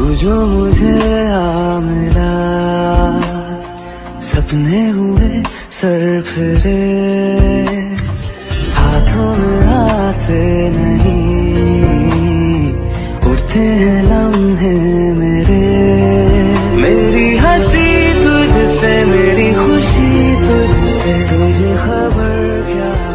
तू जो मुझे आ मिला, सपने हुए सर फिरे, हाथों में आते नहीं उठते हैं लम्हे मेरे। मेरी हँसी तुझसे, मेरी खुशी तुझसे, तुझे खबर क्या